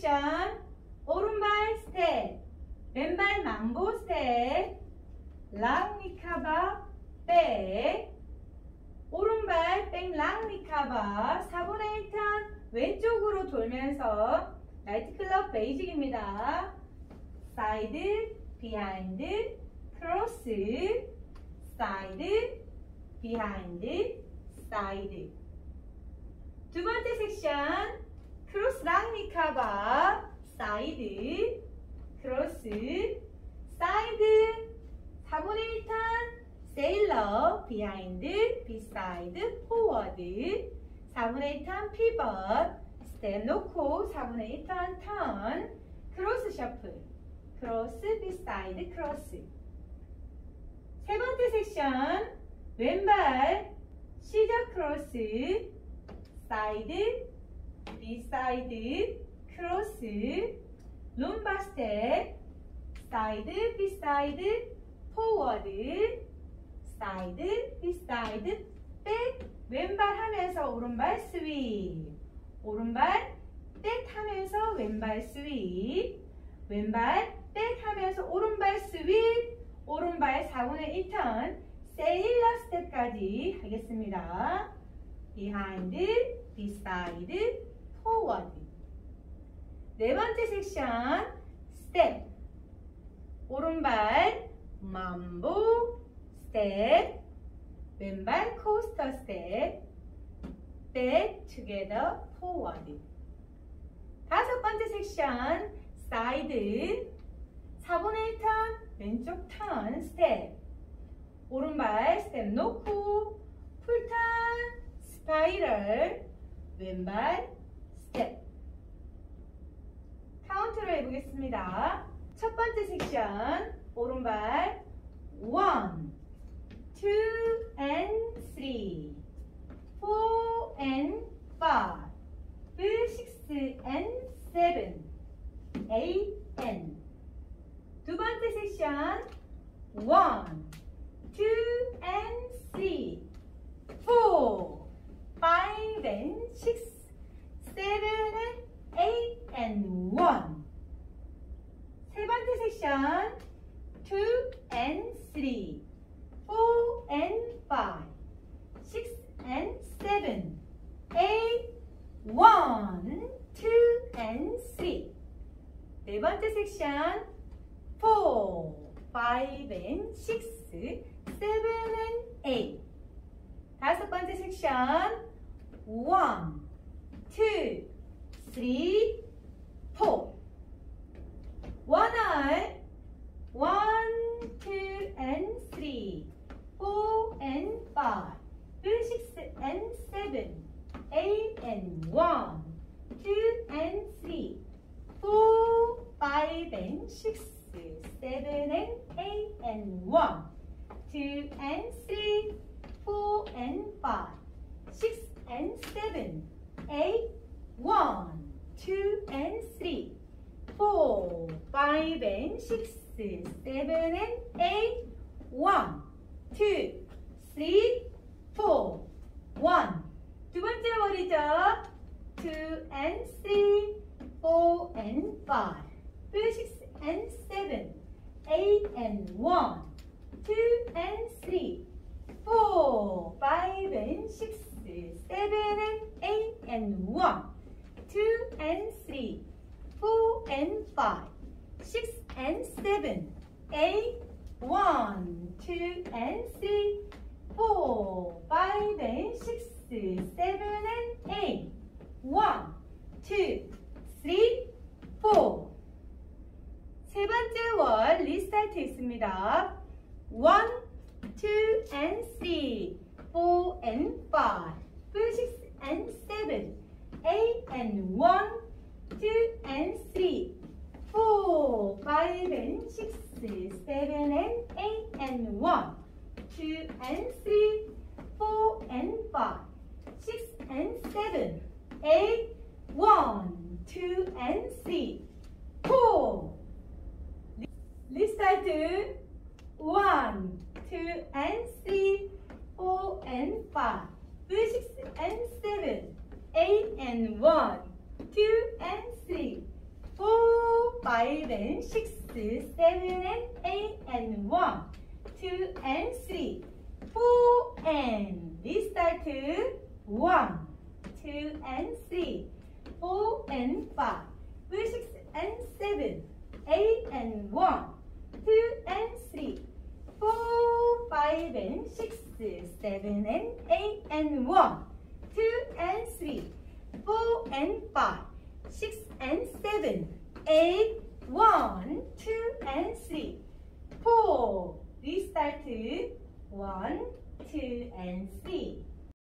섹션 오른발 스텝 왼발 맘보 스텝 rock recover back 오른발 back rock recover 4분의 1 턴 왼쪽으로 돌면서 나이트클럽 basic입니다. side, behind, cross, side, behind, side 두 번째 section cross rock recover side, cross, side 4분의 1턴 sailor, behind, beside, forward 4분의 1턴 피벗 스텝 놓고 4분의 1턴 턴 cross shuffle cross, beside, cross 세 번째 섹션 왼발 scissor cross side, beside, cross 룸바 스텝 side, beside, forward side, beside, back 왼발 하면서 오른발 sweep 오른발 back 하면서 왼발 sweep 왼발 back 하면서 오른발 sweep 오른발 4분의 1턴 sailor 스텝까지 하겠습니다. 비하 포워드. 네 번째 섹션 스텝. 오른발 mambo step 왼발 coaster 스텝. Back together forward. 다섯 번째 섹션 사이드. 4분의 1턴 왼쪽 턴 스텝 오른발 스텝 놓고 full turn spiral 왼발 스텝 카운트를 해보겠습니다. 첫 번째 섹션 오른발. 1, 2 and 3 4 and 5 6 and 7 8 and 두 번째 섹션 1, 2 and 3 4 5 and 6 7 and 8 and 1 세 번째 섹션 2 3 4 and 5 6 and 7 8 1 2 and 3네 번째 섹션 4 5 and 6 7 and 8 다섯 번째 섹션 1 2 3 5, and 7, 8 and 1, 2 and three, four, five, and 6, 7 and 8 and 1, 2 and 3, 4 and 5, 6 and seven, eight, one, two, and three, four, five, and 6, 7 and eight, one, two three, four, one. 두 번째 머리죠. two and three, four and five, six and seven, eight and one, two and three, four, five and six, seven and eight and one, two and three, four and five, six and seven, eight, one, two and three, Four, five and six, seven and eight, one, two, three, four. 세 번째 월 리스타트 있습니다. one, two and three, four and five, six and seven, eight and one, two and three, four, five and six, seven and eight and one, two and three, four and five, six and seven, eight, one, two and three, four. 리스타트 one, two and three, four and five, six and seven, eight and one. two and three, five and six, seven and eight and one, two and three, four and restart one, two and three, four and five, six and seven, eight and one, two and three, four, five and six, seven and eight and one, two and three, four and five, six and seven, eight, one, two and three, four. Restart one, two and three.